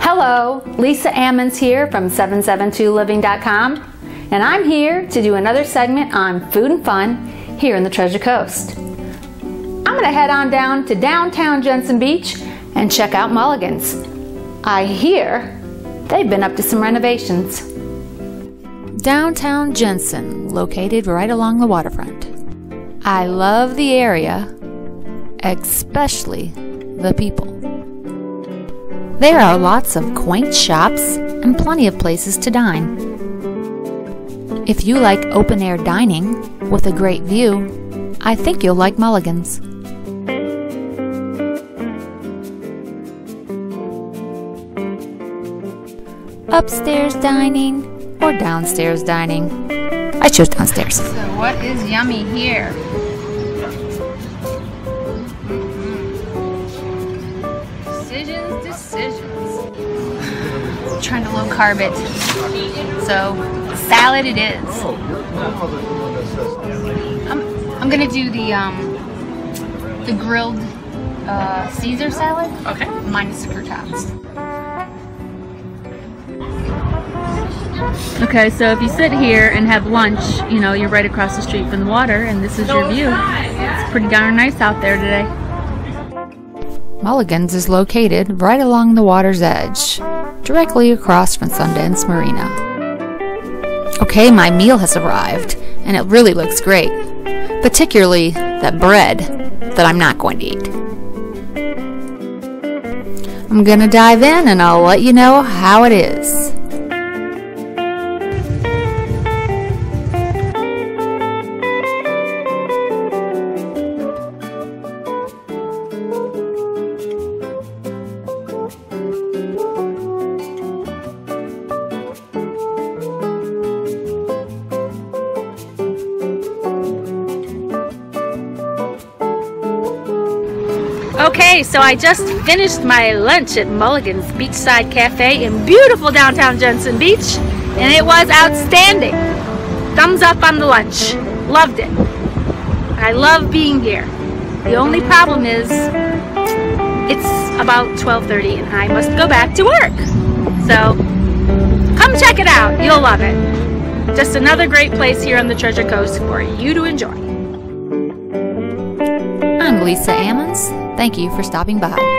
Hello, Lisa Ammons here from 772living.com, and I'm here to do another segment on food and fun here in the Treasure Coast. I'm going to head on down to downtown Jensen Beach and check out Mulligan's. I hear they've been up to some renovations. Downtown Jensen, located right along the waterfront. I love the area, especially the people. There are lots of quaint shops and plenty of places to dine. If you like open air dining with a great view, I think you'll like Mulligan's. Upstairs dining or downstairs dining? I chose downstairs. So, what is yummy here? Decisions, decisions. trying to low carb it. So, salad it is. I'm, I'm gonna do the um, the grilled uh, Caesar salad. Okay. Minus the croutons. Okay, so if you sit here and have lunch, you know, you're right across the street from the water, and this is your view. It's pretty darn nice out there today. Mulligan's is located right along the water's edge, directly across from Sundance Marina. Okay, my meal has arrived, and it really looks great, particularly that bread that I'm not going to eat. I'm gonna dive in and I'll let you know how it is. Okay, so I just finished my lunch at Mulligan's Beachside Cafe in beautiful downtown Jensen Beach, and it was outstanding. Thumbs up on the lunch. Loved it. I love being here. The only problem is it's about 12:30 and I must go back to work. So, come check it out. You'll love it. Just another great place here on the Treasure Coast for you to enjoy. I'm Lisa Ammons. Thank you for stopping by.